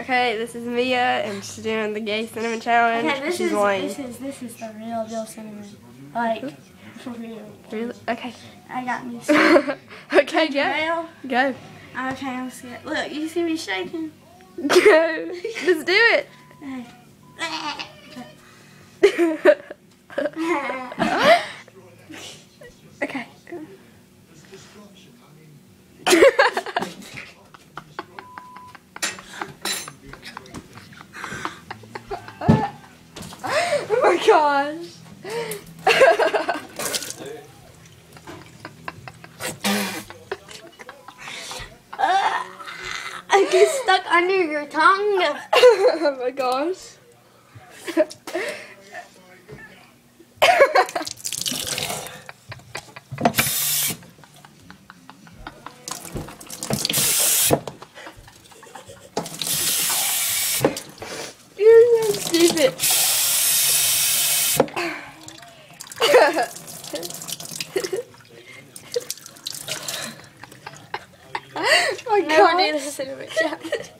Okay, this is Mia, and she's doing the gay cinnamon challenge. Okay, this she's is lying. this is this is the real deal cinnamon. Like for real. Really? Okay. I got me okay, go. Well, Go. okay, I'm scared. Look, you see me shaking? Go. Just do it. okay. oh my Oh gosh. I get stuck under your tongue. oh my gosh. You're so stupid. Oh my Never god. do the cinnamon challenge.